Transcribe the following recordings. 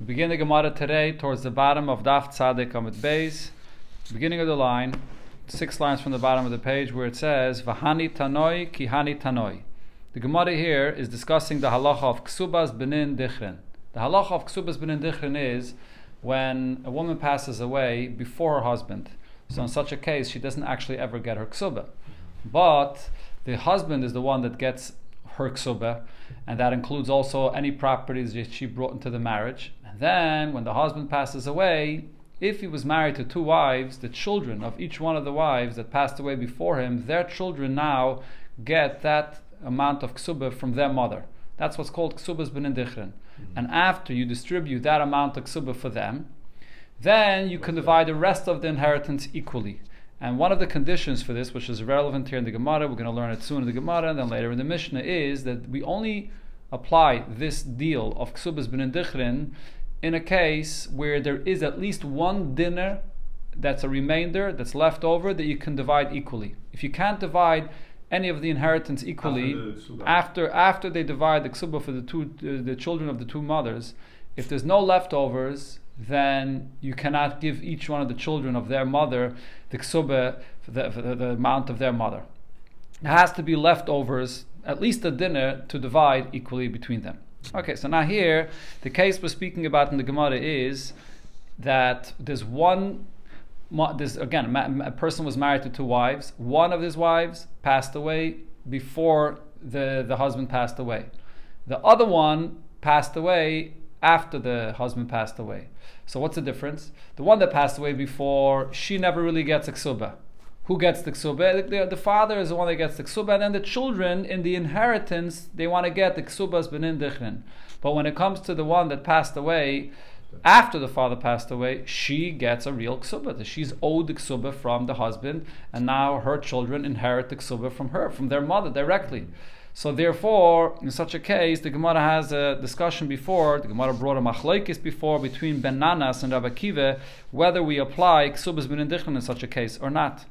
We begin the Gemara today towards the bottom of Daf Tzadik Amud Beis, beginning of the line, six lines from the bottom of the page, where it says Vahani Tanoi Kihani Tanoi. The Gemara here is discussing the halacha of Ksubas Benin Dichrin. The halacha of Ksubas Benin Dichrin is when a woman passes away before her husband. So in such a case, she doesn't actually ever get her ksuba. But the husband is the one that gets her ksuba, and that includes also any properties that she brought into the marriage. And then, when the husband passes away, if he was married to two wives, the children of each one of the wives that passed away before him, their children now get that amount of ksuba from their mother. That's what's called ksubas benin dichrin. Hmm. And after you distribute that amount of ksuba for them, then you can divide the rest of the inheritance equally. And one of the conditions for this, which is relevant here in the Gemara, we're going to learn it soon in the Gemara and then later in the Mishnah, is that we only apply this deal of ksubas ben dichrin in a case where there is at least one dinner that's a remainder that's left over that you can divide equally. If you can't divide any of the inheritance equally After the after after, they divide the ksuba for the two uh, the children of the two mothers, if there's no leftovers, then you cannot give each one of the children of their mother the ksuba for the, for the, the amount of their mother. There has to be leftovers, at least a dinner, to divide equally between them. Okay, so now here, the case we're speaking about in the Gemara is that there's one, this again, a a person was married to two wives. One of his wives passed away before the, the husband passed away. The other one passed away after the husband passed away. So what's the difference? The one that passed away before, she never really gets a ksuba. Who gets the ksuba? The, the father is the one that gets the ksuba, and then the children in the inheritance they want to get the ksubas benin dichrin. But when it comes to the one that passed away after the father passed away, she gets a real ksuba. She's owed the ksuba from the husband, and now her children inherit the ksuba from her, from their mother directly. So therefore, in such a case, the Gemara has a discussion before. The Gemara brought a machlokes before between Ben Nanas and Rabbi Akiva whether we apply ksubas ben indichron in such a case or not.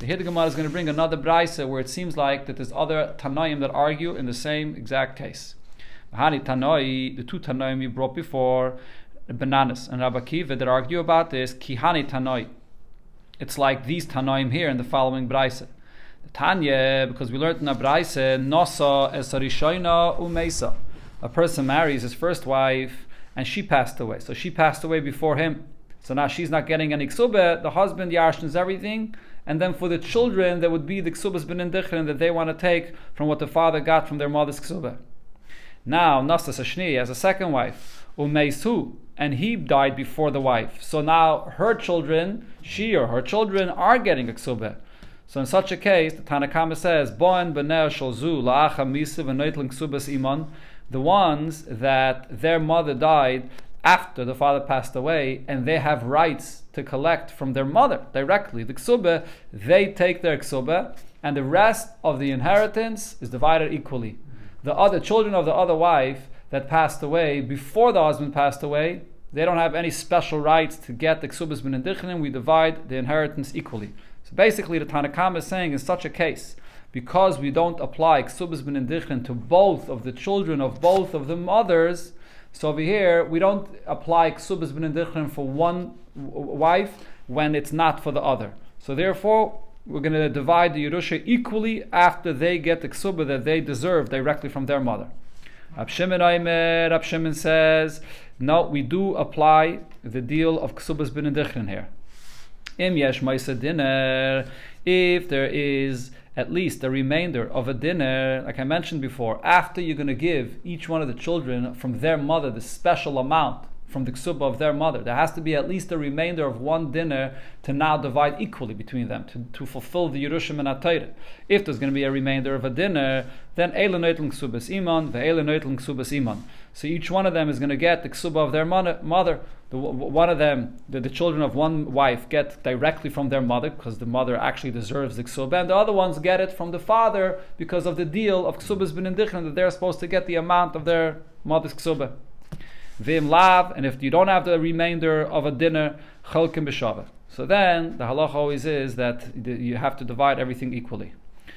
So here the Gemara is going to bring another brisa where it seems like that there's other Tanoim that argue in the same exact case. Hani Tanoi, the two Tanoim we brought before, Ben Nanas and Rabbi that argue about this, Kihani Tanoi. It's like these Tanoim here in the following brisa. Tanya, because we learned in the brisa, Nosa esarishoina umesa. A person marries his first wife and she passed away. So she passed away before him. So now she's not getting any ksubah. The husband yarshins everything. And then for the children, there would be the ksubas indichrin that they want to take from what the father got from their mother's ksubah. Now, Nasa Sashni has a second wife, Umeisu, and he died before the wife. So now her children, she or her children, are getting a ksubah. So in such a case, the Tanakama says, Boen b'nei sholzu la'acha ksubas iman, the ones that their mother died after the father passed away, and they have rights to collect from their mother directly, the ksubah, they take their ksubah, and the rest of the inheritance is divided equally. The other children of the other wife that passed away before the husband passed away, they don't have any special rights to get the ksubas ben indichrim. We divide the inheritance equally. So basically, the Tanakam is saying in such a case, because we don't apply ksubas indichrim to both of the children of both of the mothers, so over here we don't apply ksubas ben for one wife when it's not for the other. So therefore, we're going to divide the Yerusha equally after they get the ksuba that they deserve directly from their mother. Rab Shimon Aimer, says, no, we do apply the deal of ksubas dichrin here. Im yesh dinner, if there is at least a remainder of a dinner, like I mentioned before, after you're going to give each one of the children from their mother the special amount from the ksuba of their mother. There has to be at least a remainder of one dinner to now divide equally between them, to, to fulfill the Yerushim and Atayr. If there's going to be a remainder of a dinner, then Eile Neutling Ksubas Iman, Ve'ele Neutling Ksubas Iman. So each one of them is going to get the ksuba of their mother. The, one of them, the, the children of one wife, get directly from their mother because the mother actually deserves the ksuba, and the other ones get it from the father because of the deal of ksubas indichin that they're supposed to get the amount of their mother's ksuba. Vim lav, and if you don't have the remainder of a dinner, chalkim b'shavah. So then the halacha always is that you have to divide everything equally.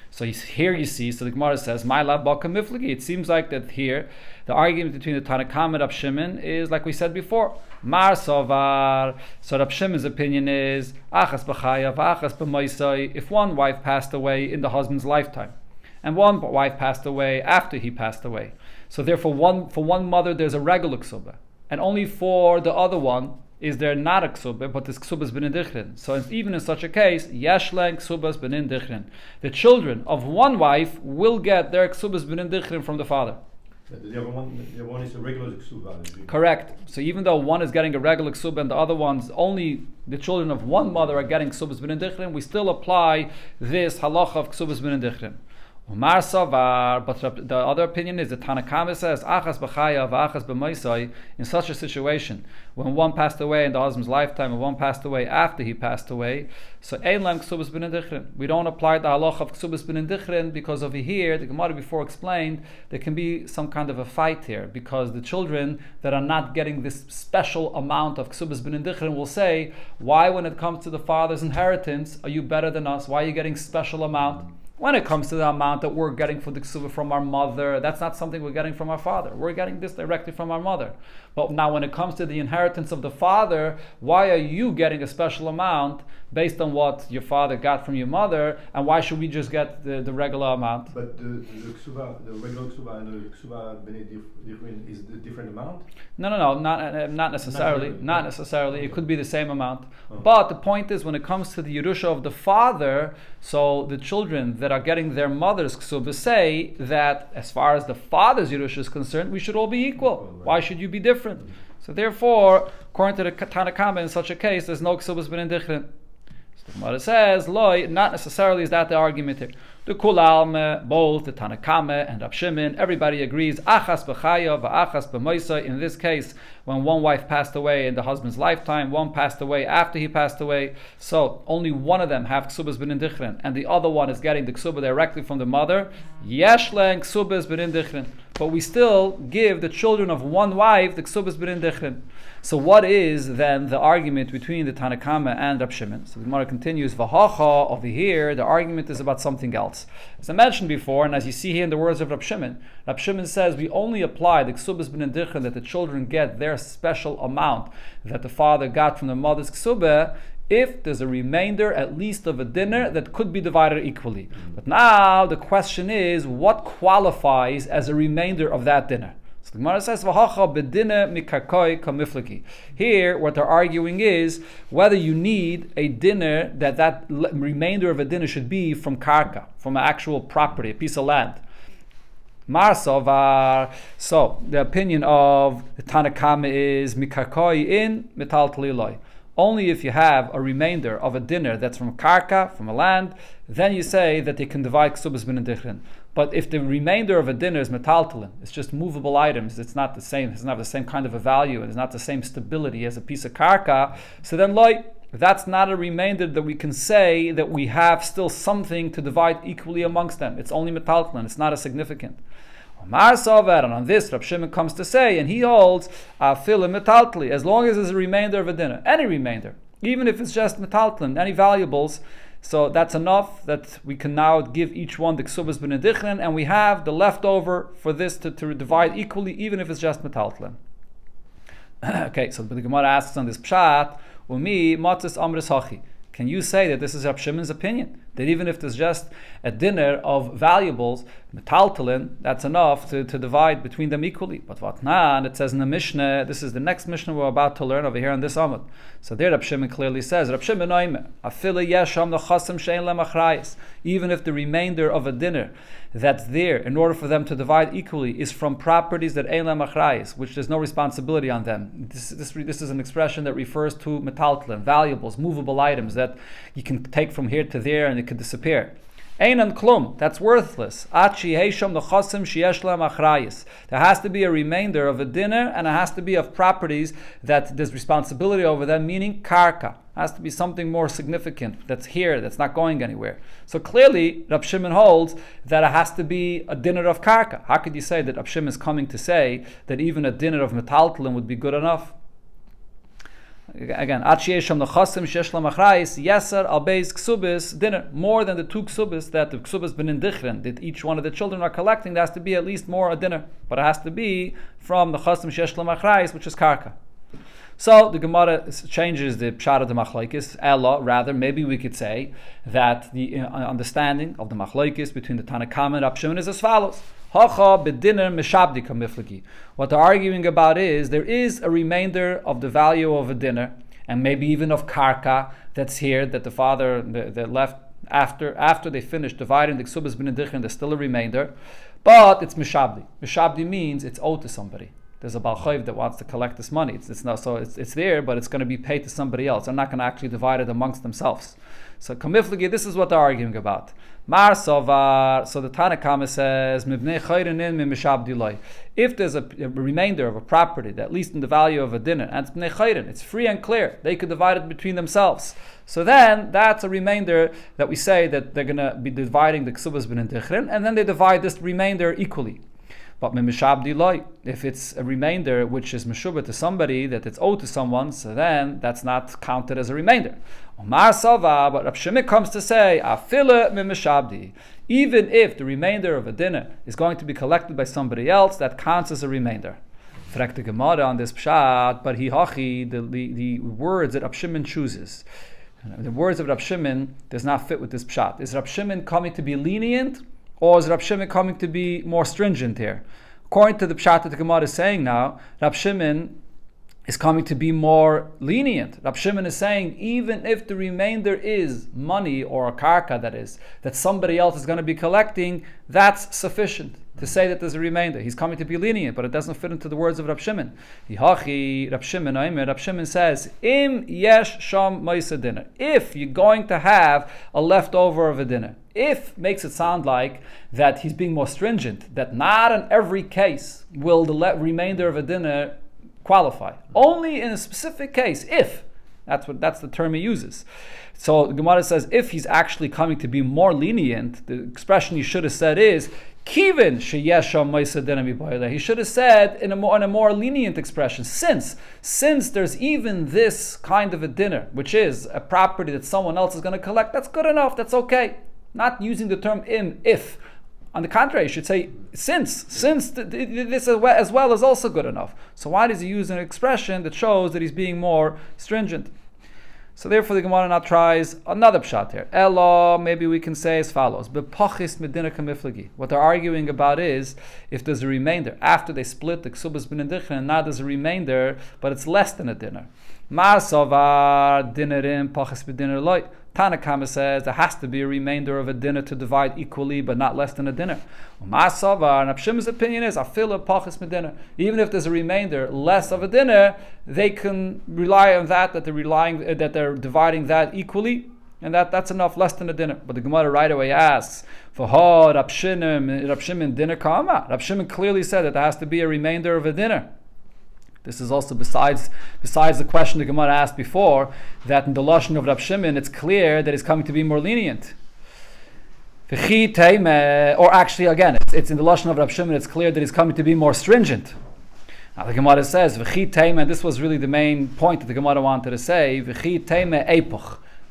So here you see, so the Gemara says, "My lab miflagi." It seems like that here, the argument between the Tanakam and Rab Shimon is like we said before. Mar Sovar. So Rab Shimon's opinion is Achas b'chayav, Achas b'moisai. If one wife passed away in the husband's lifetime, and one wife passed away after he passed away, so therefore one for one mother there's a regular ksuba, and only for the other one is there not a ksuba, but this ksuba is benin dichrin. So even in such a case, yeshlen ksubas benin dichrin. The children of one wife will get their ksubas benin dichrin from the father. The other one, the other one is a regular ksuba. Correct. So even though one is getting a regular ksuba and the other one's only the children of one mother are getting ksubas benin dichrin, we still apply this halacha of ksubas benin dichrin. Umar Savar, but the other opinion is that Tanakama says, Achas b'chaya v'achas b'moisai, in such a situation, when one passed away in the husband's lifetime and one passed away after he passed away, so Ein Lam Ksubas bin We don't apply the halach of Ksubas bin because over here, the Gemara before explained, there can be some kind of a fight here, because the children that are not getting this special amount of Ksubas bin will say, why when it comes to the father's inheritance, are you better than us? Why are you getting special amount? When it comes to the amount that we're getting for the ksuba from our mother, that's not something we're getting from our father. We're getting this directly from our mother. But now, when it comes to the inheritance of the father, why are you getting a special amount based on what your father got from your mother, and why should we just get the, the regular amount? But the, the ksuba, the regular ksuba and the ksuba is the different amount? No, no, no, not uh, not necessarily. Not, not necessarily. It could be the same amount. Oh. But the point is, when it comes to the yerusha of the father, so the children that are getting their mother's ksuba say that as far as the father's yerusha is concerned, we should all be equal. Right. Why should you be different? Mm-hmm. So therefore, according to the Tanakama, in such a case, there's no ksubas ben So the Gemara says, loy, not necessarily is that the argument here. The Kulalme, both the Tanakame and Rab Shimon, everybody agrees, Achas b'chaya v'achas b'moisa. In this case, when one wife passed away in the husband's lifetime, one passed away after he passed away, so only one of them have ksubas bin indichren, and the other one is getting the ksuba directly from the mother. Yeshlen ksubas bin indichren. But we still give the children of one wife the ksubas bin indichren. So what is then the argument between the Tanakama and Rab? So the Gemara continues, Vahacha, over here, the argument is about something else. As I mentioned before, and as you see here in the words of Rab Shimon, says we only apply the ksubas bin that the children get their special amount that the father got from the mother's ksubah if there's a remainder at least of a dinner that could be divided equally. Mm. But now the question is, what qualifies as a remainder of that dinner? So the Gemara says. Here, what they're arguing is whether you need a dinner that that remainder of a dinner should be from karka, from an actual property, a piece of land. Marsovar. So the opinion of the Tanakama is mikakoi in metal. Only if you have a remainder of a dinner that's from karka, from a land, then you say that they can divide ksubas bin but if the remainder of a dinner is metaltalin, it's just movable items, it's not the same, it doesn't the same kind of a value, and it's not the same stability as a piece of karka, so then loy, that's not a remainder that we can say that we have still something to divide equally amongst them. It's only metaltalin, it's not as significant. Mar Sover, and on this Rab Shimon comes to say, and he holds afilim metaltli, as long as there's a remainder of a dinner, any remainder, even if it's just metaltlin, any valuables, so that's enough that we can now give each one the ksubas benedichin, and we have the leftover for this to, to divide equally, even if it's just metaltlin. okay, so the Gemara asks on this pshat, umi matzis amris hachi. Can you say that this is Rab Shimon's opinion? That even if there's just a dinner of valuables, metaltalin, that's enough to, to divide between them equally. But what not? It says in the Mishnah, this is the next Mishnah we're about to learn over here on this Amud. So there Rab Shimon clearly says, Rab Shimon noime, yesham shein lemachrayis. Even if the remainder of a dinner that's there in order for them to divide equally is from properties that ein lemachrayis, which there's no responsibility on them. This, this, this is an expression that refers to metaltalin, valuables, movable items that you can take from here to there and it could disappear. Einan klum, that's worthless. Achi heisham nechasim sheyesh achrayis. There has to be a remainder of a dinner, and it has to be of properties that there's responsibility over them, meaning karka. Has to be something more significant that's here, that's not going anywhere. So clearly, Rab Shimon holds that it has to be a dinner of karka. How could you say that Rab Shimon is coming to say that even a dinner of metaltalin would be good enough? Again, Achiyesham Nechasim Sheshlam Achrayis, Yeser Albeis Ksubis, dinner. More than the two Ksubis that the Ksubis bin in Dichrin, that each one of the children are collecting, there has to be at least more a dinner. But it has to be from the Chasim Sheshlam Achrayis, which is Karka. So the Gemara changes the pshat of the machlokes. Ella, rather, maybe we could say that the uh, understanding of the machlokes between the Tanakam and Rabshimon is as follows. Hacha. What they're arguing about is there is a remainder of the value of a dinner, and maybe even of karka that's here that the father that left after after they finish dividing the ksubas benedichin. There's still a remainder, but it's mishabdi. Mishabdi means it's owed to somebody there's a balchayv that wants to collect this money. It's, it's not so it's, it's there, but it's going to be paid to somebody else. They're not going to actually divide it amongst themselves. So kamiflagi, this is what they're arguing about. Mar sovar. So the Tanakama says If there's a, a, remainder of a property, that at least in the value of a dinner, and it's it's free and clear. They could divide it between themselves. So then that's a remainder that we say that they're going to be dividing the ksubas bin and then they divide this remainder equally. But if it's a remainder which is meshubah to somebody that it's owed to someone, so then that's not counted as a remainder. Omar but Rav Shimik comes to say, afila mimishabdi. Even if the remainder of a dinner is going to be collected by somebody else, that counts as a remainder. Frek the Gemara on this pshat, but he the, the, the words that Rav Shimon chooses. The words of Rav Shimon does not fit with this pshat. Is Rav Shimon coming to be lenient? Or is Rab Shimon coming to be more stringent here? According to the pshat that the Gemara is saying now, Rab Shimon is coming to be more lenient. Rab Shimon is saying even if the remainder is money or a karka that is that somebody else is going to be collecting, that's sufficient to say that there's a remainder. He's coming to be lenient, but it doesn't fit into the words of Rab Shimon. Hihachi Rab Shimon Rab Shimon says, Im yesh sham dinner. If you're going to have a leftover of a dinner, if makes it sound like that he's being more stringent, that not in every case will the le- remainder of a dinner qualify. Only in a specific case, if. That's what that's the term he uses. So Gemara says if he's actually coming to be more lenient, the expression he should have said is Kivin He should have said in a more in a more lenient expression, since since there's even this kind of a dinner, which is a property that someone else is going to collect, that's good enough, that's okay. Not using the term in if. On the contrary, you should say since. Since this as well is also good enough. So why does he use an expression that shows that he's being more stringent? So therefore, the Gemara now tries another pshat here. Ella, maybe we can say as follows: Bepachis medina kamiflagi. What they're arguing about is if there's a remainder after they split the ksubas bin and now there's a remainder, but it's less than a dinner. Masavar dinerim pachis bedinner loy. Tanakama says there has to be a remainder of a dinner to divide equally, but not less than a dinner. Masavar, and Abshim's opinion is, afila pachis medinner. Even if there's a remainder less of a dinner, they can rely on that, that they're relying, uh, that they're dividing that equally, and that, that's enough, less than a dinner. But the Gemara right away asks, for ha, Rabshimon dinner kama. Rabshimon clearly said that there has to be a remainder of a dinner. This is also besides besides the question the Gemara asked before that in the lashon of Rab Shimon it's clear that he's coming to be more lenient. Or actually, again, it's, it's in the lashon of Rab Shimon. It's clear that he's coming to be more stringent. Now the Gemara says and this was really the main point that the Gemara wanted to say.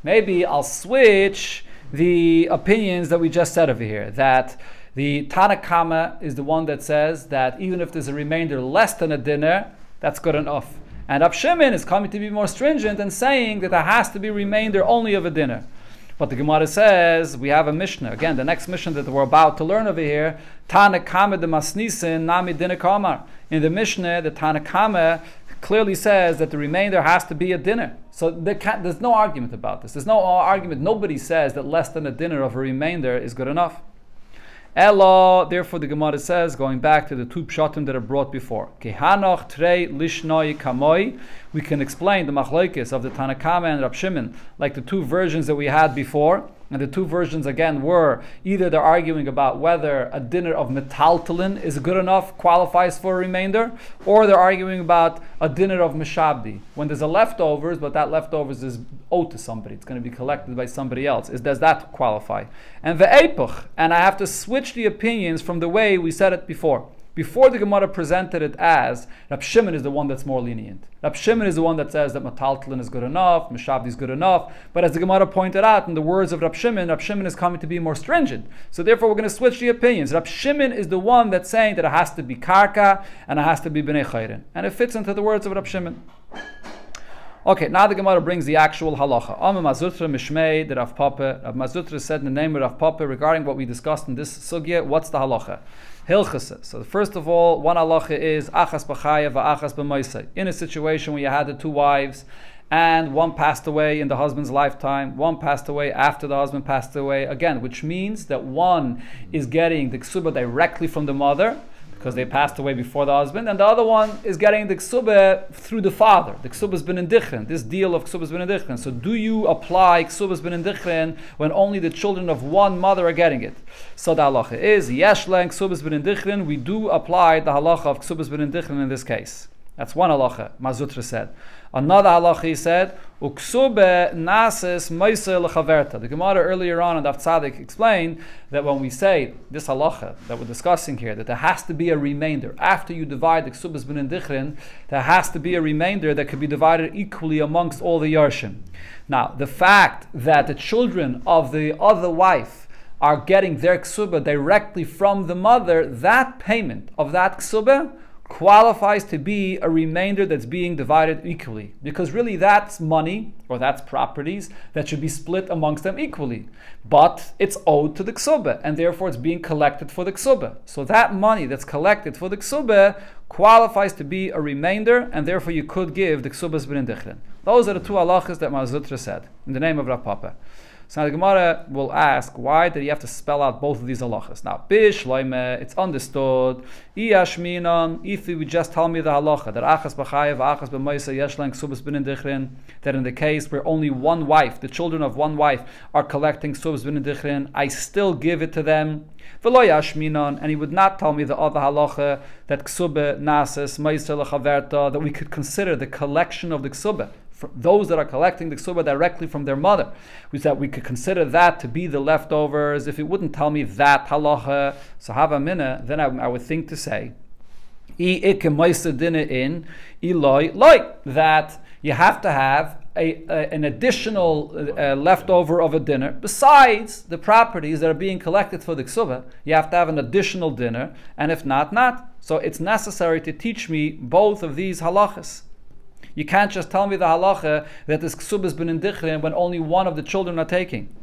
Maybe I'll switch the opinions that we just said over here. That the Tanakama is the one that says that even if there's a remainder less than a dinner, that's good enough. And Rab is coming to be more stringent and saying that there has to be remainder only of a dinner. But the Gemara says we have a Mishnah. Again, the next Mishnah that we're about to learn over here, Tanakama de Masnisin Nami Dinner Kamar. In the Mishnah, the Tanakama clearly says that the remainder has to be a dinner. So there there's no argument about this. There's no argument. Nobody says that less than a dinner of a remainder is good enough. Ella, therefore the Gemara says, going back to the two pshatim that are brought before, Kehanach trei lishnoi kamoi, we can explain the machlokes of the Tanakama and Rab Shimon, like the two versions that we had before. And the two versions again were either they're arguing about whether a dinner of metaltalin is good enough, qualifies for a remainder, or they're arguing about a dinner of meshabdi. When there's a leftovers, but that leftovers is owed to somebody, it's going to be collected by somebody else. Is does that qualify? And the epoch, and I have to switch the opinions from the way we said it before. Before the Gemara presented it as Rab Shimon is the one that's more lenient. Rab Shimon is the one that says that Mataltlin is good enough, Meshavdi is good enough. But as the Gemara pointed out, in the words of Rab Shimon, Rab Shimon is coming to be more stringent. So therefore, we're going to switch the opinions. Rab Shimon is the one that's saying that it has to be Karka and it has to be Bnei Chayrin. And it fits into the words of Rab Shimon. Okay, now the Gemara brings the actual halacha. Amma Mar Zutra Mishmei, the Rav Papa. Rav Mar Zutra said in the name of Rav Papa regarding what we discussed in this sugya. What's the halacha? Hilchasa. So first of all, one halacha is achas b'chaya v'achas b'moisei. In a situation where you had the two wives, and one passed away in the husband's lifetime, one passed away after the husband passed away. Again, which means that one is getting the ksuba directly from the mother because they passed away before the husband, and the other one is getting the ksubah through the father. The ksubah has been indichren. This deal of ksubah has been indichren. So, do you apply ksubah has been indichren when only the children of one mother are getting it? So the halacha is yeshlen ksubah has been indichren. We do apply the halacha of ksubah has been indichren in this case. That's one halacha. Mar Zutra said. Another halacha he said, Uksube nases lechaverta. The Gemara earlier on in Daf Tzadik explained that when we say this halacha that we're discussing here, that there has to be a remainder. After you divide the ksubas bin dichrin, there has to be a remainder that could be divided equally amongst all the yarshim. Now, the fact that the children of the other wife are getting their ksuba directly from the mother, that payment of that ksuba qualifies to be a remainder that's being divided equally. Because really that's money or that's properties that should be split amongst them equally. But it's owed to the ksuba and therefore it's being collected for the ksuba. So that money that's collected for the ksuba qualifies to be a remainder and therefore you could give the ksubas bin Those are the two halachas that Mar Zutra said in the name of Rav Papa. So the Gemara will ask, why did he have to spell out both of these halachas? Now, bish loime, it's understood. Iyashminan, if you would just tell me the halacha that achas b'chayev, achas b'moisa, yeshlan ksubas bin dichrin, that in the case where only one wife, the children of one wife, are collecting ksubas bin dichrin, I still give it to them. V'lo Yashminan, and he would not tell me the other halacha that ksube nases, moisa that we could consider the collection of the ksube those that are collecting the ksuba directly from their mother, we said we could consider that to be the leftovers. If it wouldn't tell me that halacha, so have a minute, then I, I would think to say, i ikemaisa in iloi loy that you have to have a, a, an additional uh, leftover of a dinner besides the properties that are being collected for the ksuba. You have to have an additional dinner, and if not, not. So it's necessary to teach me both of these halachas. You can't just tell me the halacha that this ksub has been in dichrin when only one of the children are taking.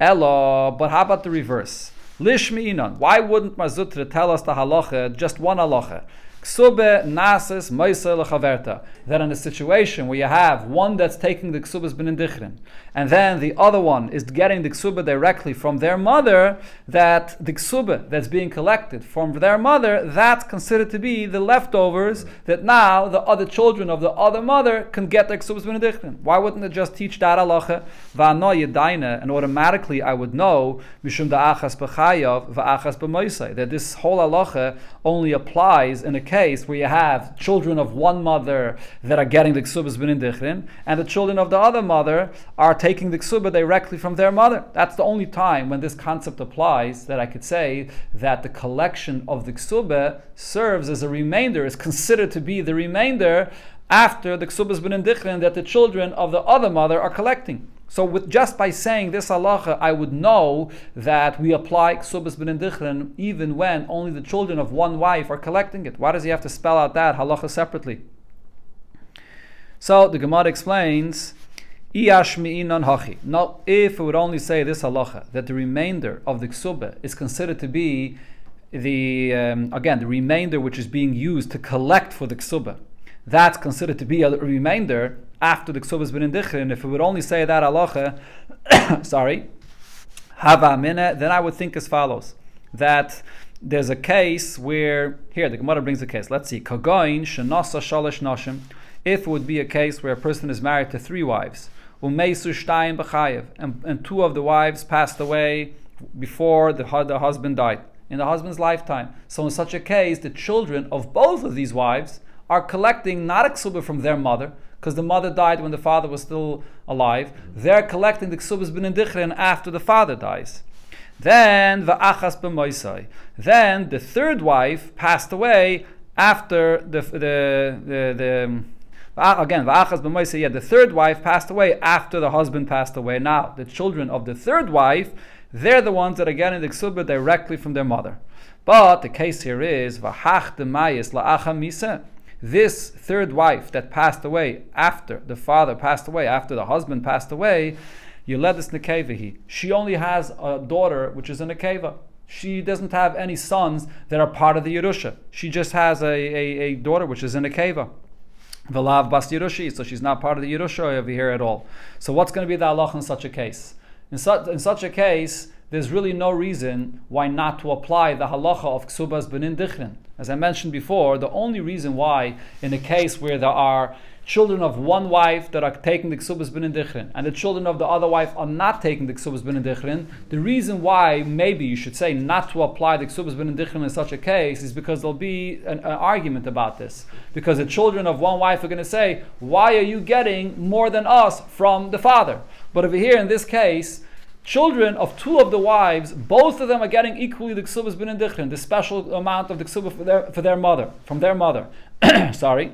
Ella, but how about the reverse? Lishmi inan. Why wouldn't Mar Zutra tell us the halacha, just one halacha? Ksube nasis lechaverta. That in a situation where you have one that's taking the ksubas bin dichrin, and then the other one is getting the ksuba directly from their mother, that the ksuba that's being collected from their mother, that's considered to be the leftovers that now the other children of the other mother can get their ksubas bin dichrin. Why wouldn't it just teach that halacha? Va'no yedaina, and automatically I would know mishum da'achas b'chayav va'achas b'moisai, that this whole halacha only applies in a case where you have children of one mother that are getting the ksubas bin dichrin, and the children of the other mother are taking the ksuba directly from their mother. That's the only time when this concept applies that I could say that the collection of the ksuba serves as a remainder, is considered to be the remainder after the ksuba has been dichrin that the children of the other mother are collecting. So with just by saying this halacha, I would know that we apply ksubas bin dichrin even when only the children of one wife are collecting it. Why does he have to spell out that halacha separately? So the Gemara explains, "Iyashmi inan hachi. Now, if we would only say this halacha, that the remainder of the ksuba is considered to be the, um, again, the remainder which is being used to collect for the ksuba, that's considered to be a remainder after the ksuba has been. If we would only say that halacha, sorry, hava minute, then I would think as follows, that there's a case where, here, the Gemara brings a case. Let's see, kagoin shenasa shalish nashim, if it would be a case where a person is married to three wives, and, and two of the wives passed away before the, the husband died, in the husband's lifetime. So in such a case, the children of both of these wives are collecting not a ksuba from their mother, because the mother died when the father was still alive. They're collecting the ksubas bin after the father dies. Then the va'achas b'moisai. Then the third wife passed away after the the the, the Again, va'achas yeah, the third wife passed away after the husband passed away. Now, the children of the third wife, they're the ones that are getting the ksuba directly from their mother. But the case here is v'hach demayis la'acha misa. This third wife that passed away after the father passed away, after the husband passed away, Yeledis Nekevahi. She only has a daughter which is in a Nekeva. She doesn't have any sons that are part of the Yerusha. She just has a, a, a daughter which is in a Nekeva. Velav Bas Yerushi, so she's not part of the Yerusha over here at all. So what's going to be the halach in such a case? In in such a case, there's really no reason why not to apply the halacha of ksubas benin dichrin. As I mentioned before, the only reason why, in a case where there are children of one wife that are taking the ksubas bin dichrin, and the children of the other wife are not taking the ksubas bin dichrin, the reason why maybe you should say not to apply the ksubas bin dichrin in such a case is because there'll be an, an argument about this. Because the children of one wife are going to say, why are you getting more than us from the father? But over here in this case, children of two of the wives, both of them are getting equally the ksubas bin dichrin, the special amount of the ksubah for their, for their mother, from their mother. Sorry.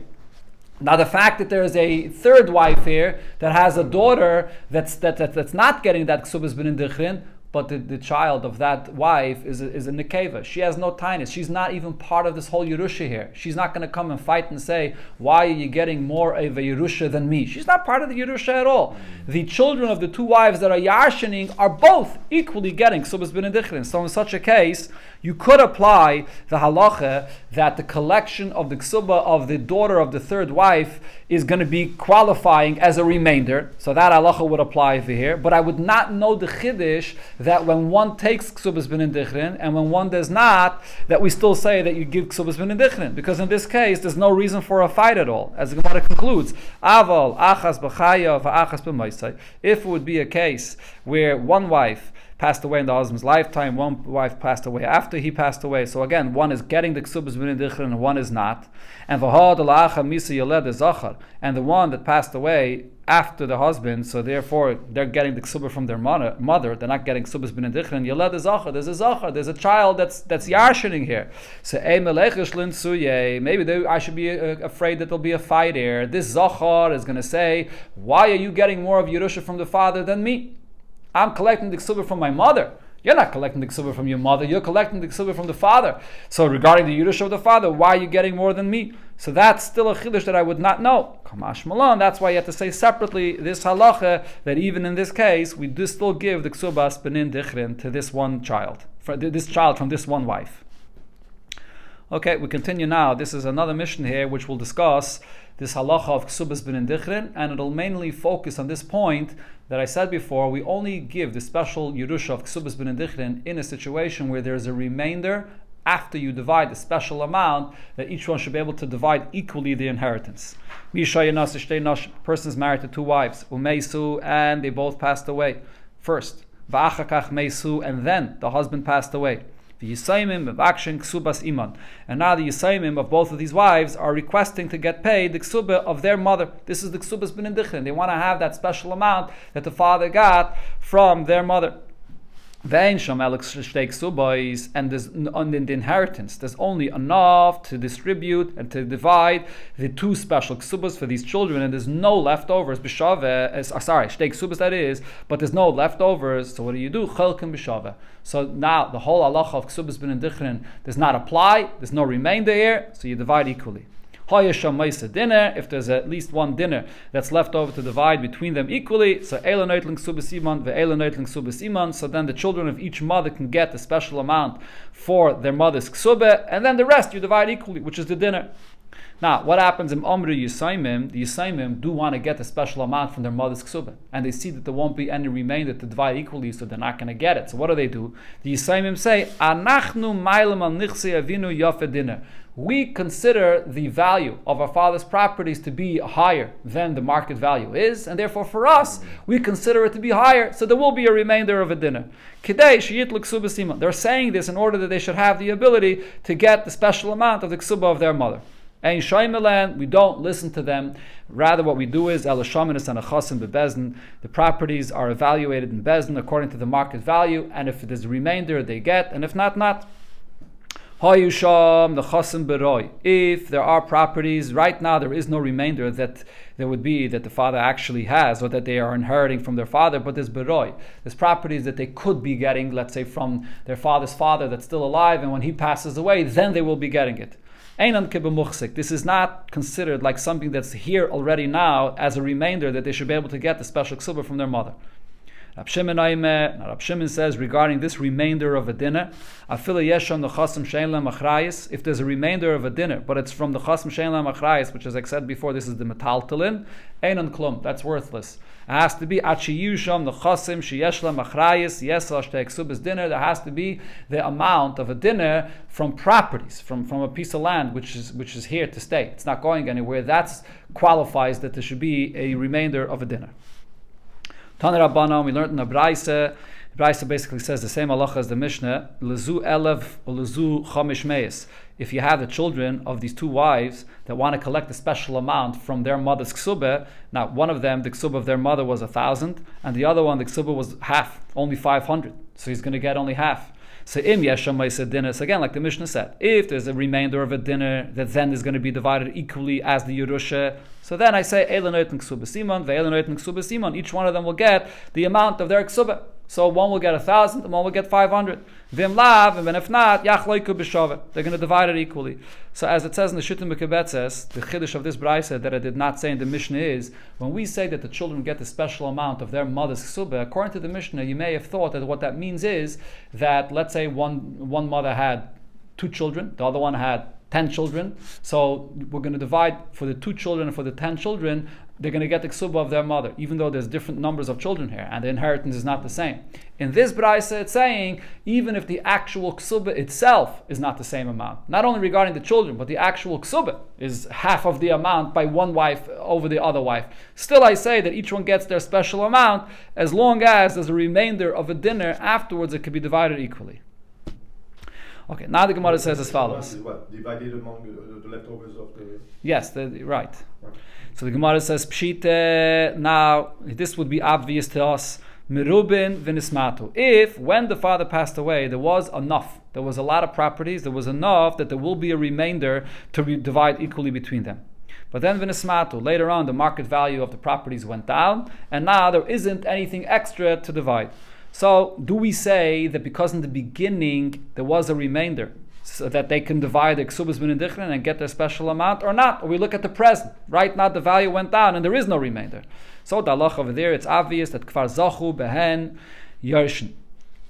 Now, the fact that there is a third wife here that has a daughter that's, that, that that's not getting that ksubas bin dichrin, but the, the child of that wife is is a nekeva. She has no tinus. She's not even part of this whole Yerusha here. She's not going to come and fight and say, why are you getting more of a Yerusha than me? She's not part of the Yerusha at all. The children of the two wives that are Yarshaning are both equally getting Subas bin Dichrin. So in such a case, you could apply the halacha that the collection of the ksuba of the daughter of the third wife is going to be qualifying as a remainder. So that halacha would apply over here. But I would not know the chiddush that when one takes ksubas bin dichrin and when one does not, that we still say that you give ksubas bin dichrin. Because in this case, there's no reason for a fight at all. As the Gemara concludes, aval achas b'chaya. If it would be a case where one wife passed away in the husband's lifetime, one wife passed away after he passed away. So again, one is getting the ksubas bin and one is not. And misa and the one that passed away after the husband, so therefore they're getting the ksuba from their mother, mother. They're not getting ksubas bin dichrin. Yeled zachar. There's a zachar. There's a child that's that's yarshining here. So maybe they, I should be uh, afraid that there'll be a fight here. This zachar is going to say, "Why are you getting more of Yerusha from the father than me?" I'm collecting the ksuba from my mother. You're not collecting the ksuba from your mother. You're collecting the ksuba from the father. So regarding the Yerush of the father, why are you getting more than me? So that's still a chiddush that I would not know. Kamash Malon. That's why you have to say separately this halacha that even in this case we do still give the ksubas benin dichrin to this one child, for this child from this one wife. Okay, we continue now. This is another Mishnah here which will discuss this halacha of ksubas benin dichrin, and it'll mainly focus on this point that I said before, we only give the special Yerusha of Ksubas bin Dichrin in a situation where there is a remainder after you divide the special amount that each one should be able to divide equally the inheritance. Person is married to two wives, Umeisu, and they both passed away. First, Va'achakach Meisu, and then the husband passed away. The Yisaimim Vakshin Ksubas Iman. And now the Yisaimim of both of these wives are requesting to get paid the Ksuba of their mother. This is the Ksubas Bin They want to have that special amount that the father got from their mother. Vein subais, and there's on the inheritance, there's only enough to distribute and to divide the two special ksubas for these children, and there's no leftovers. B'shave, uh, sorry, shteik ksubas that is, but there's no leftovers. So what do you do? Chelkim b'shave. So now the whole halacha of ksubas bin dichrin does not apply. There's no remainder here, so you divide equally dinner, if there's at least one dinner that's left over to divide between them equally, so Ela Neutling Subasiman, Ve'ela Neutling Subasiman, so then the children of each mother can get a special amount for their mother's ksube, and then the rest you divide equally, which is the dinner. Now, what happens in Omri Yisaimim? The Yisaimim do want to get a special amount from their mother's ksubah, and they see that there won't be any remainder to divide equally, so they're not going to get it. So what do they do? The Yisaimim say, Anachnu al avinu we consider the value of our father's properties to be higher than the market value is, and therefore for us, we consider it to be higher, so there will be a remainder of a dinner. They're saying this in order that they should have the ability to get the special amount of the ksuba of their mother. Ein shoymelen, we don't listen to them. Rather, what we do is elashaminis and achasim bebezin. The properties are evaluated in bezin according to the market value, and if there's a remainder, they get, and if not, not. Hayusham the chasim beroy. If there are properties right now, there is no remainder that there would be that the father actually has or that they are inheriting from their father, but there's beroy. There's properties that they could be getting, let's say, from their father's father that's still alive, and when he passes away, then they will be getting it. This is not considered like something that's here already now as a remainder that they should be able to get the special ksuba from their mother. Rab Shimon, says regarding this remainder of a dinner, if there's a remainder of a dinner, but it's from the chasm shein which as I said before, this is the metaltalin, einon klum, that's worthless. Has to be achiyusham the chasim sheyeshlam achrayis yesash teksubis dinner. There has to be the amount of a dinner from properties, from, from a piece of land which is which is here to stay. It's not going anywhere. That qualifies that there should be a remainder of a dinner. Taner Rabbanon, we learned in the Braise. Braise basically says the same halacha as the Mishnah. Lezu elev lezu chamish meis. If you have the children of these two wives that want to collect a special amount from their mother's ksubah, now one of them, the ksubah of their mother was a thousand, and the other one, the ksubah was half, only 500. So he's going to get only half. So im yesham dinner. So again, like the Mishnah said, if there's a remainder of a dinner that then is going to be divided equally as the Yerusha, so then I say Elanoit and Ksuba Simon, Ve'elanoit and Ksuba Simon. Each one of them will get the amount of their Ksuba. So one will get a thousand, and one will get five hundred. Vim lav, and then if not. They're going to divide it equally. So as it says in the Shittim says the chiddush of this brayse that I did not say in the Mishnah is when we say that the children get a special amount of their mother's ksuba. According to the Mishnah, you may have thought that what that means is that let's say one one mother had two children, the other one had 10 children. So we're going to divide for the two children and for the 10 children, they're going to get the ksuba of their mother, even though there's different numbers of children here and the inheritance is not the same. In this brisa, it's saying even if the actual ksuba itself is not the same amount, not only regarding the children, but the actual ksuba is half of the amount by one wife over the other wife. Still, I say that each one gets their special amount as long as there's a remainder of a dinner afterwards, it can be divided equally. Okay, now the Gemara says as follows. What, divided among the, the leftovers of the. Yes, the, right. So the Gemara says, Pshite, now this would be obvious to us. Mirubin vinismatu. If when the father passed away, there was enough, there was a lot of properties, there was enough that there will be a remainder to divide equally between them. But then vinismatu, later on, the market value of the properties went down, and now there isn't anything extra to divide. So, do we say that because in the beginning there was a remainder, so that they can divide the ksubas bin and get their special amount, or not? Or we look at the present. Right now, the value went down and there is no remainder. So, the Allah over there, it's obvious that kfar zachu behen yershin.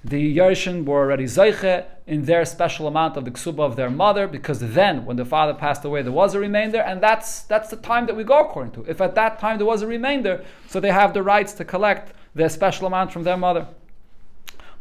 The Yershin were already Zeiche in their special amount of the ksuba of their mother, because then, when the father passed away, there was a remainder, and that's that's the time that we go according to. If at that time there was a remainder, so they have the rights to collect their special amount from their mother.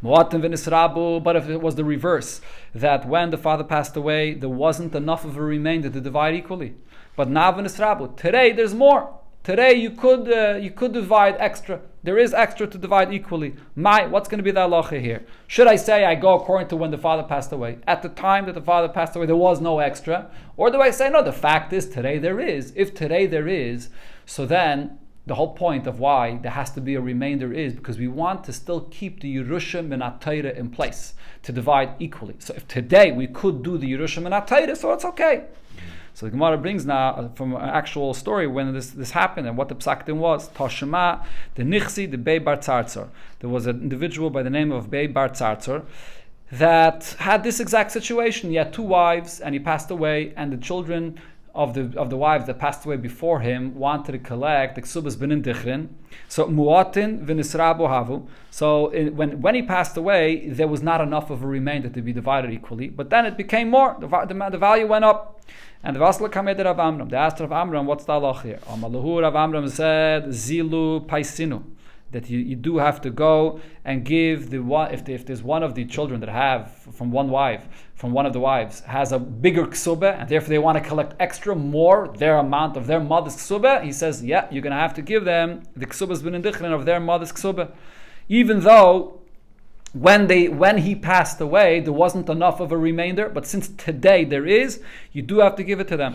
But if it was the reverse, that when the father passed away, there wasn't enough of a remainder to divide equally. But now v'nisrabu, today there's more. Today you could uh, you could divide extra. There is extra to divide equally. My, what's going to be the halacha here? Should I say I go according to when the father passed away? At the time that the father passed away, there was no extra, or do I say no? The fact is today there is. If today there is, so then the whole point of why there has to be a remainder is because we want to still keep the Yerusha Minatayra in place to divide equally. So if today we could do the Yerusha Minatayra, so it's okay. So the Gemara brings now uh, from an actual story when this, this happened and what the psakdim was. Toshima, the Nichsi, the Bey Bar Tzartzor. There was an individual by the name of Bey Bar Tzartzor that had this exact situation. He had two wives and he passed away, and the children of the of the wives that passed away before him wanted to collect the ksubas benin dichrin. So muatin v'nisrabu havu. So when when he passed away, there was not enough of a remainder to be divided equally. But then it became more. The, the, the value went up. And the Vasla Kamed Rav Amram. They asked Rav Amram, what's the halach here? Amalahu Rav Amram said, Zilu Paisinu that you, you do have to go and give the one if, if there's one of the children that have from one wife from one of the wives has a bigger ksuba and therefore they want to collect extra more their amount of their mother's ksuba he says yeah you're going to have to give them the ksubas bin of their mother's ksuba even though when they when he passed away there wasn't enough of a remainder but since today there is you do have to give it to them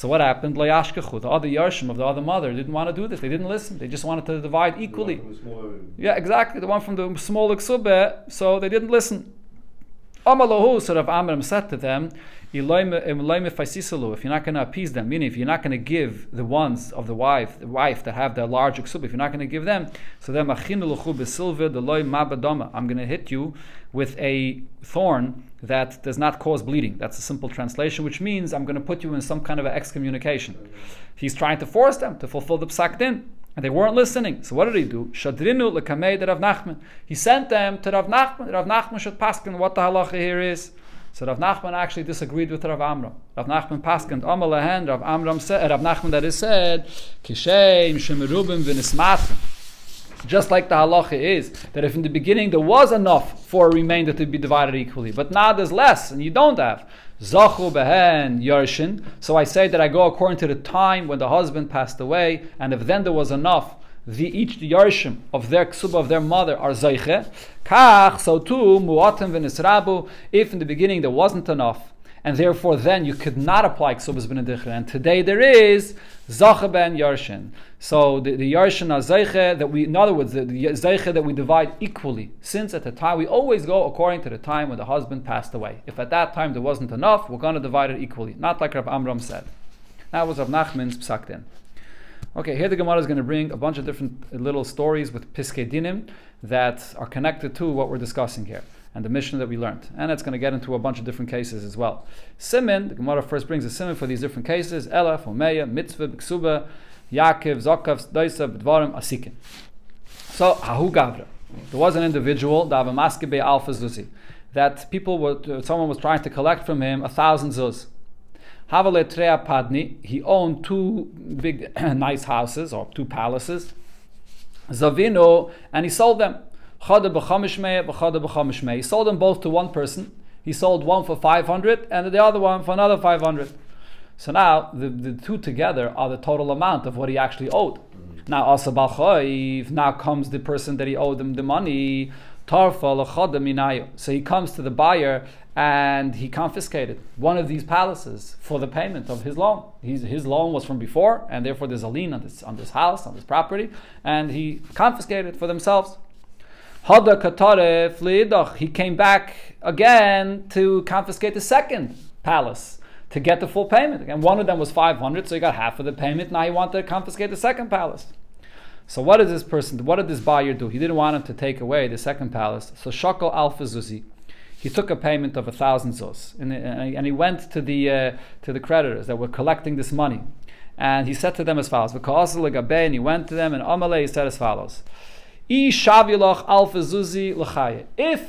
So what happened? Lo yashkechu. The other Yarshim of the other mother didn't want to do this. They didn't listen. They just wanted to divide equally. The one from the smaller- Yeah, exactly. The one from the small Iksube, so they didn't listen. Amalahu, so Rav Amram said to them, "Iloime- iloime um, faisisalu," if you're not going to appease them, meaning if you're not going to give the ones of the wife, the wife that have the large Iksube, if you're not going to give them, so then "Achinu luchu besilva deloi mabadoma." I'm going to hit you with a thorn that does not cause bleeding. That's a simple translation, which means I'm going to put you in some kind of excommunication. He's trying to force them to fulfill the psak din. And they weren't listening. So what did he do? Shadrinu lekamei Rav Nachman. He sent them to Rav Nachman. Rav Nachman should paskin what the halacha here is. So Rav Nachman actually disagreed with Rav Amram. Rav Nachman paskind Amalehen. Rav Amram said, eh, Rav Nachman that is said, Kishem shemerubim v'nismatrim. Just like the halacha is that if in the beginning there was enough for a remainder to be divided equally, but now there's less and you don't have. Zachu behen yarshin. So I say that I go according to the time when the husband passed away, and if then there was enough, the each the yarshim of their ksuba of their mother are zayche. Kach so too muatim v'nisrabu. If in the beginning there wasn't enough, and therefore then you could not apply ksubas ben. And today there is zacha ben yarshin. So the, the yarshin are zeiche that we, in other words, the, the that we divide equally. Since at the time we always go according to the time when the husband passed away. If at that time there wasn't enough, we're going to divide it equally, not like Rav Amram said. That was Rav Nachman's psak. Okay, here the Gemara is going to bring a bunch of different little stories with piskei dinim that are connected to what we're discussing here and the Mishnah that we learned. And it's going to get into a bunch of different cases as well. Simin, the Gemara first brings a simin for these different cases. Ela, Fomeya, Mitzvah, Biksuba, Yaakov, Zokav, Daisa, Bdvarim, Asikin. So, Hahu Gavra. There was an individual, Dava Maskebe Alpha Zuzi, that people were, someone was trying to collect from him a thousand zuz. Havale Trea Padni, he owned two big, nice houses or two palaces. Zavino, and he sold them. He sold them both to one person. He sold one for 500 and the other one for another 500. So now the, the two together are the total amount of what he actually owed. Now also balchoiv, now comes the person that he owed him the money. So he comes to the buyer and he confiscated one of these palaces for the payment of his loan. He's, his loan was from before, and therefore there's a lien on this on this house, on this property, and he confiscated it for themselves. He came back again to confiscate the second palace to get the full payment. And one of them was 500, so he got half of the payment. Now he wanted to confiscate the second palace. So what did this person, what did this buyer do? He didn't want him to take away the second palace. So Shakal Alpha Zuzi, he took a payment of a thousand zuz, and, and he went to the uh, to the creditors that were collecting this money, and he said to them as follows: and he went to them, and Amalei said as follows. If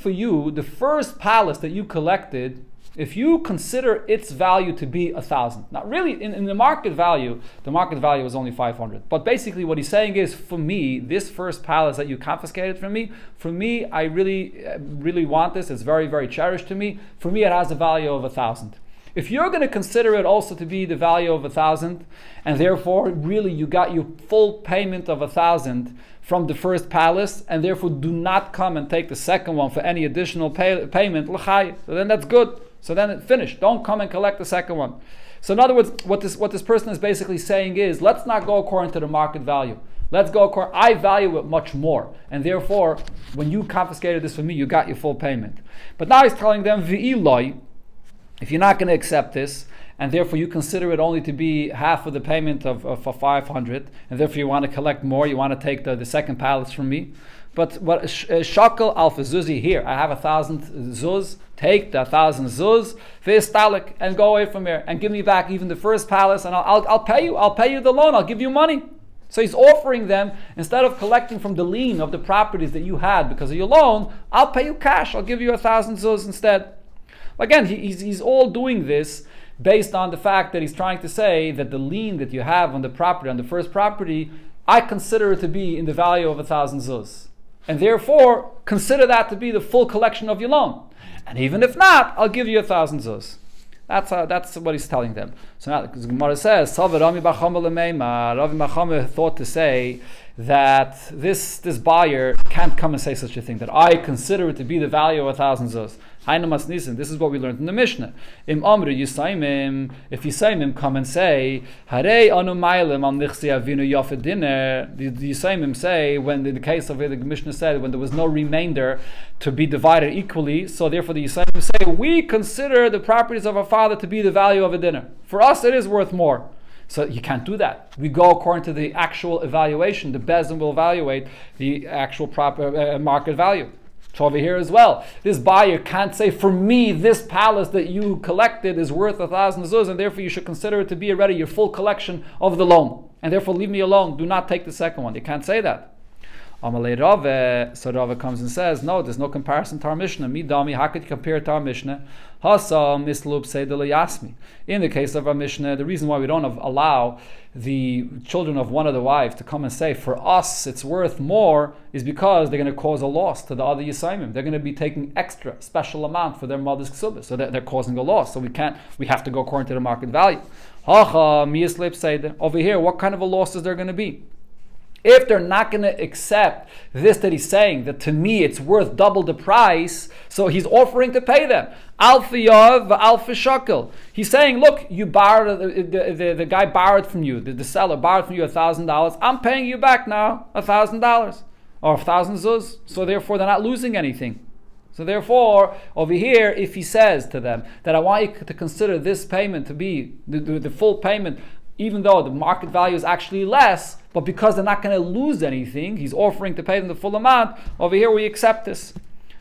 for you the first palace that you collected, if you consider its value to be a thousand, now really in, in the market value, the market value is only five hundred. But basically, what he's saying is, for me, this first palace that you confiscated from me, for me, I really, uh, really want this. It's very, very cherished to me. For me, it has a value of a thousand. If you're going to consider it also to be the value of a thousand, and therefore really you got your full payment of a thousand from the first palace, and therefore do not come and take the second one for any additional pay, payment, so then that's good. So then it's finished. Don't come and collect the second one. So in other words, what this what this person is basically saying is, let's not go according to the market value. Let's go according. I value it much more, and therefore, when you confiscated this for me, you got your full payment. But now he's telling them, if you're not going to accept this, and therefore you consider it only to be half of the payment of, of for 500, and therefore you want to collect more, you want to take the, the second palace from me. But what uh, shakel alpha zuzi here, I have a thousand zuz, take the thousand zuz, stalik, and go away from here, and give me back even the first palace, and I'll, I'll, I'll pay you, I'll pay you the loan, I'll give you money. So he's offering them, instead of collecting from the lien of the properties that you had because of your loan, I'll pay you cash, I'll give you a thousand zuz instead. Again, he, he's, he's all doing this based on the fact that he's trying to say that the lien that you have on the property, on the first property, I consider it to be in the value of a thousand zuz. And therefore, consider that to be the full collection of your loan. And even if not, I'll give you a thousand zuz. That's, uh, that's what he's telling them. So now, because Gemara says, Ravi Machame thought to say that this, this buyer can't come and say such a thing, that I consider it to be the value of a thousand zuz. This is what we learned in the Mishnah. Im Amru Yisaimim, if Yisaimim come and say, Hare anu mailim al nichsi avinu the Yisaimim say, when in the case of it, the Mishnah said, when there was no remainder to be divided equally, so therefore the Yisaimim say, we consider the properties of our father to be the value of a dinner. For us, it is worth more. So you can't do that. We go according to the actual evaluation. The Beis Din will evaluate the actual proper uh, market value. So over here as well, this buyer can't say, for me, this palace that you collected is worth a thousand zuz, and therefore you should consider it to be already your full collection of the loan. And therefore leave me alone. Do not take the second one. They can't say that. Amalei Rava, so Rava comes and says, no, there's no comparison to our Mishnah. Me dami, how could you compare it to our Mishnah? Hasa mislub yasmi. In the case of our Mishnah, the reason why we don't allow the children of one of the wives to come and say, for us it's worth more, is because they're going to cause a loss to the other Yisaimim. They're going to be taking extra, special amount for their mother's ksubah. So they're, they're, causing a loss. So we can't, we have to go according to the market value. Hacha, Over here, what kind of a loss is there going to be? If they're not going to accept this that he's saying, that to me it's worth double the price, so he's offering to pay them. Alpha Yav, Alpha Shakel. He's saying, look, you borrowed, uh, the, the, the, the guy borrowed from you, the, the seller borrowed from you $1,000. I'm paying you back now $1,000 or 1,000 zuz. So therefore, they're not losing anything. So therefore, over here, if he says to them that I want you to consider this payment to be the, the, the full payment even though the market value is actually less, but because they're not going to lose anything, he's offering to pay them the full amount. Over here, we accept this.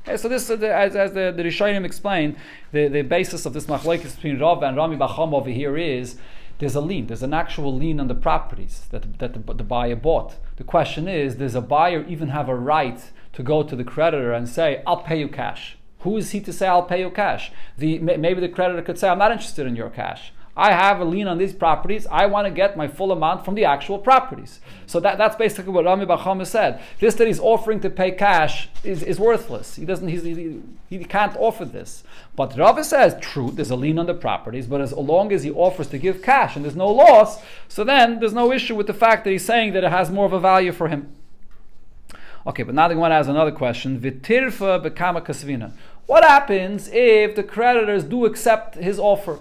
Okay, so this, uh, as, as the, the Rishonim explained, the, the basis of this machlokes between Rav and Rami Bacham over here is there's a lien. There's an actual lien on the properties that, that the, the buyer bought. The question is, does a buyer even have a right to go to the creditor and say, I'll pay you cash? Who is he to say, I'll pay you cash? The, maybe the creditor could say, I'm not interested in your cash. I have a lien on these properties. I want to get my full amount from the actual properties. So that, that's basically what Rami Bacham said. This that he's offering to pay cash is, is worthless. He doesn't. he, he can't offer this. But Rava says, true, there's a lien on the properties, but as long as he offers to give cash and there's no loss, so then there's no issue with the fact that he's saying that it has more of a value for him. Okay, but now the Gemara has another question. Vitirfa bekama kasvina. What happens if the creditors do accept his offer?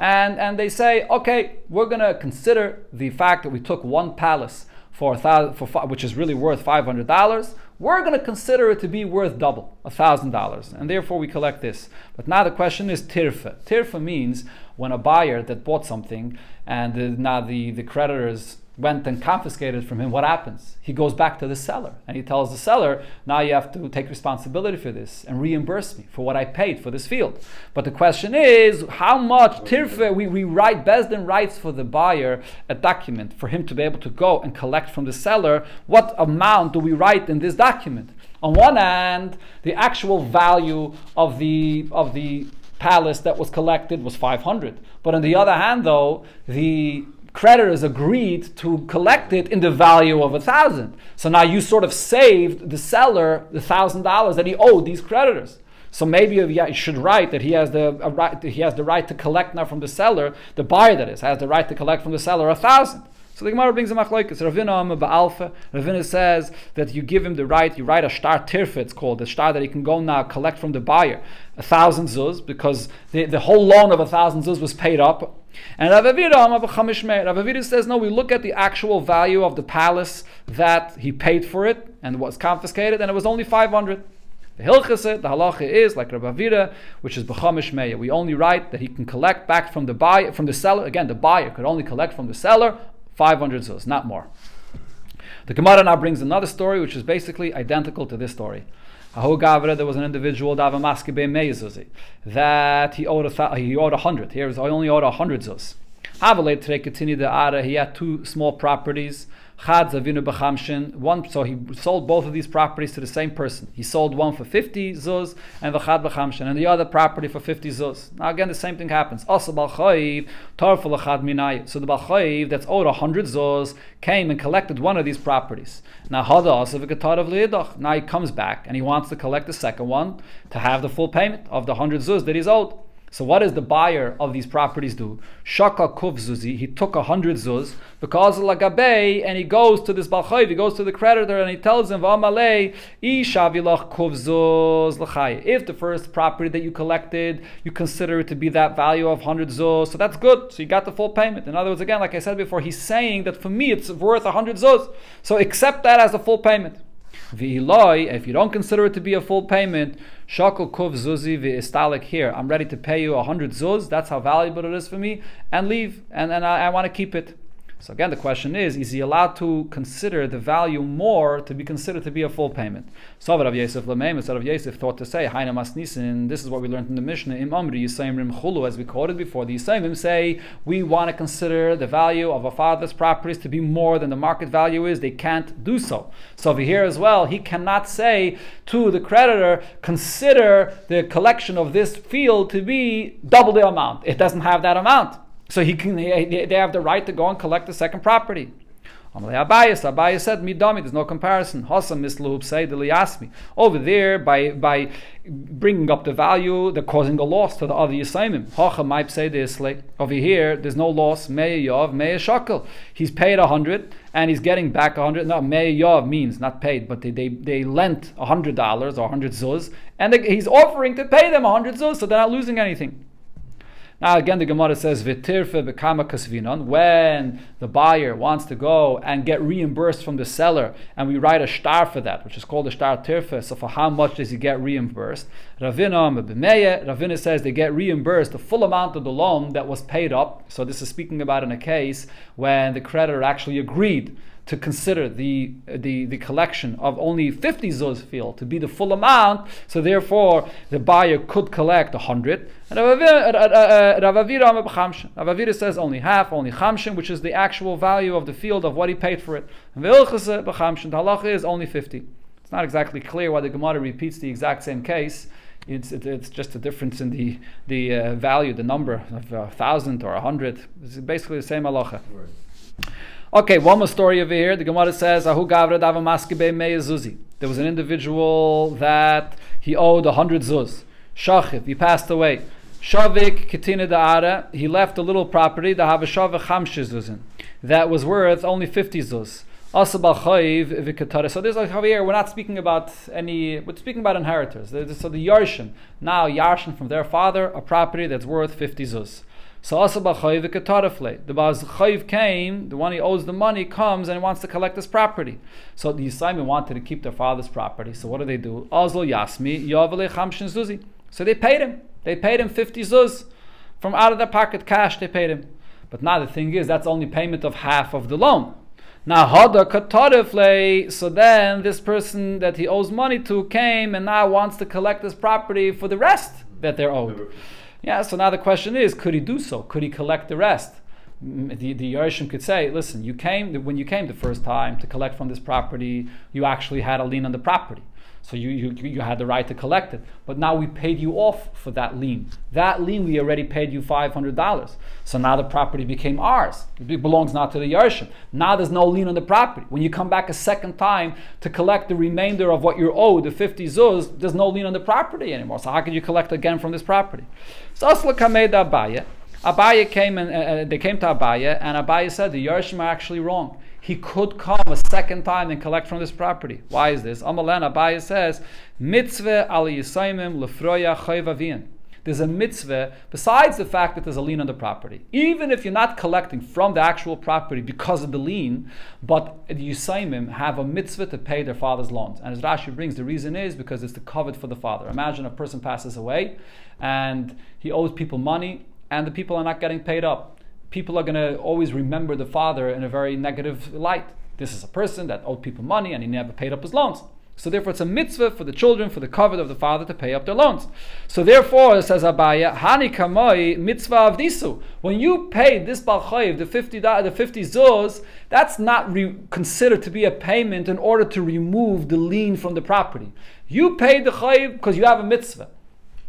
And, and they say, okay, we're going to consider the fact that we took one palace for, a thousand, for which is really worth $500. We're going to consider it to be worth double, $1,000, and therefore we collect this. But now the question is tirfa. Tirfa means when a buyer that bought something and the, now the, the creditors went and confiscated from him, what happens? He goes back to the seller and he tells the seller, now you have to take responsibility for this and reimburse me for what I paid for this field. But the question is, how much tirfe, we, we write, Besdin writes for the buyer a document for him to be able to go and collect from the seller. What amount do we write in this document? On one hand, the actual value of the, of the palace that was collected was 500. But on the other hand, though, the creditors agreed to collect it in the value of a thousand. So now you sort of saved the seller the thousand dollars that he owed these creditors. So maybe you should write that he has the uh, right he has the right to collect now from the seller, the buyer that is has the right to collect from the seller a thousand. So the Gemara brings a machlokes. Ravina Ba'alfa. Ravina says that you give him the right, you write a shtar tirfa, it's called, a shtar that he can go now uh, collect from the buyer a thousand zuz, because the, the whole loan of a thousand zuz was paid up. And Rav Avira says, no, we look at the actual value of the palace that he paid for it and was confiscated, and it was only 500. The hilchase, the halacha is like Rabbi Avira, which is b'chamish meya. We only write that he can collect back from the buyer, from the seller. Again, the buyer could only collect from the seller 500 zuz, not more. The Gemara now brings another story which is basically identical to this story. Ahogavara, there was an individual that he owed a he owed a hundred. Here is I only owed a hundred zuz. Havalei today continued the. He had two small properties. Chad Zavinu B'chamshin. One, so he sold both of these properties to the same person. He sold one for 50 zuz and V'chad B'chamshin, and the other property for 50 zuz. Now again, the same thing happens. Also Balchayiv, Tarful Achad Minay. So the Balchayiv that's owed 100 zuz came and collected one of these properties. Now Hada also of Now he comes back and he wants to collect the second one to have the full payment of the 100 zuz that he's owed. So what does the buyer of these properties do? Shaka kuv zuzi, he took a hundred zuz because of lagabe, and he goes to this balchayv, he goes to the creditor, and he tells him, V'amalei, ishavilach kuv zuz l'chay. If the first property that you collected, you consider it to be that value of hundred zuz, so that's good. So you got the full payment. In other words, again, like I said before, he's saying that for me it's worth hundred zuz. So accept that as a full payment. If you don't consider it to be a full payment, shakal kuv zuzi v'istalik here. I'm ready to pay you a hundred zuz. That's how valuable it is for me, and leave. And and I, I want to keep it. So again, the question is: Is he allowed to consider the value more to be considered to be a full payment? So Rav Yosef Lameim, instead of Yosef, thought to say, "Haina masnisin." This is what we learned in the Mishnah. Im Amri Yisayim Rim Chulu, as we quoted before. The Yisayim say we want to consider the value of a father's properties to be more than the market value is. They can't do so. So over here as well, he cannot say to the creditor, "Consider the collection of this field to be double the amount." It doesn't have that amount. So he can, they have the right to go and collect the second property. Abayas, Abayas said, Midami, there's no comparison. Over there, by by bringing up the value, they're causing a loss to the other Yisaimim. Might say this over here, there's no loss, Mei Yov, Mei Shakel. He's paid a hundred and he's getting back a hundred. No, Mei Yov means not paid, but they, they, they lent a hundred dollars or a hundred zuz, and they, he's offering to pay them a hundred zuz, so they're not losing anything. Now again, the Gemara says v'tirfe kasvinon. When the buyer wants to go and get reimbursed from the seller, and we write a shtar for that, which is called a shtar tirfe. So for how much does he get reimbursed? Ravina Ravina says they get reimbursed the full amount of the loan that was paid up. So this is speaking about in a case when the creditor actually agreed to consider the, the, the collection of only 50 zuz field to be the full amount, so therefore the buyer could collect 100. And Rav Avira says only half, only chamshin, which is the actual value of the field of what he paid for it. And the halacha is only 50. It's not exactly clear why the Gemara repeats the exact same case. It's, it, it's just a difference in the, the uh, value, the number of a thousand or a hundred. It's basically the same halacha. Right. Okay, one more story over here. The Gemara says, Ahu Gavra Dava Zuzi. There was an individual that he owed a hundred zuz. Shachiv, he passed away. Shavik Kitina Da'ara, he left a little property, the Havashavik Chamshizuzin, that was worth only 50 zuz. So there's like Javier, we're not speaking about any, we're speaking about inheritors. So the Yarshin, now Yarshin from their father, a property that's worth 50 zuz. So Chayiv Katarafle. The Baz Chayiv came, the one he owes the money comes and wants to collect his property. So the Yisaimim wanted to keep their father's property. So what do they do? Azlo Yasmi, Zuzi. So they paid him. They paid him 50 zuz. From out of their pocket cash, they paid him. But now the thing is, that's only payment of half of the loan. Now Hada Katarifle, so then this person that he owes money to came and now wants to collect his property for the rest that they're owed. Yeah, so now the question is, could he do so? Could he collect the rest? Mm, the, the Yerushin could say, listen, you came when you came the first time to collect from this property, you actually had a lien on the property. So you, you, you had the right to collect it. But now we paid you off for that lien. That lien, we already paid you $500. So now the property became ours. It belongs now to the Yershim. Now there's no lien on the property. When you come back a second time to collect the remainder of what you're owed, the 50 zuz, there's no lien on the property anymore. So how can you collect again from this property? So Asla Kamed Abaya. Came and uh, uh, they came to Abaya, and Abaya said the Yershim are actually wrong he could come a second time and collect from this property. Why is this? Amalan Abaya says, Mitzvah al Yisaimim lefroya chayvavian. There's a mitzvah besides the fact that there's a lien on the property. Even if you're not collecting from the actual property because of the lien, but the Yisaimim have a mitzvah to pay their father's loans. And as Rashi brings, the reason is because it's the covet for the father. Imagine a person passes away and he owes people money and the people are not getting paid up people are going to always remember the father in a very negative light. This is a person that owed people money and he never paid up his loans. So therefore, it's a mitzvah for the children, for the covet of the father, to pay up their loans. So therefore, says Abaya, Hani kamoi mitzvah of disu. When you pay this balchayiv, the fifty the fifty zuz, that's not re- considered to be a payment in order to remove the lien from the property. You pay the chayiv because you have a mitzvah.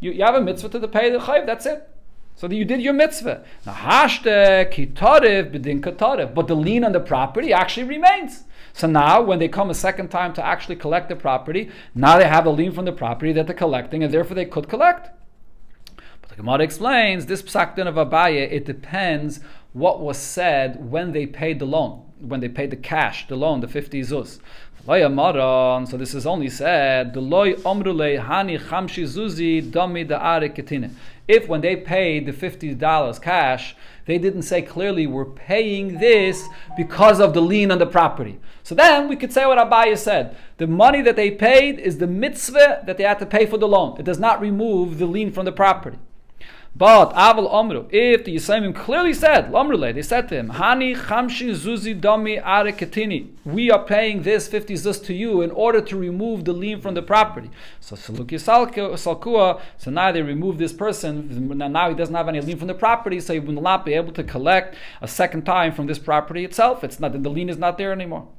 You, you have a mitzvah to pay the chayiv. That's it. So that you did your mitzvah. Now, hashte kitarev b'din kitarev. But the lien on the property actually remains. So now, when they come a second time to actually collect the property, now they have a lien from the property that they're collecting, and therefore they could collect. But the Gemara explains this psak din of Abaye. It depends what was said when they paid the loan, when they paid the cash, the loan, the fifty zuz. So this is only said hani zuzi dami. If when they paid the fifty dollars cash, they didn't say clearly we're paying this because of the lien on the property. So then we could say what Abaya said. The money that they paid is the mitzvah that they had to pay for the loan. It does not remove the lien from the property. But Aval Omru, if the Yisaimim clearly said, Lomrule, they said to him, Hani Chamshi Zuzi Domi Areketini, we are paying this 50 zuz to you in order to remove the lien from the property. So Saluki Salkua, so now they remove this person, now he doesn't have any lien from the property, so he will not be able to collect a second time from this property itself. It's not, the lien is not there anymore.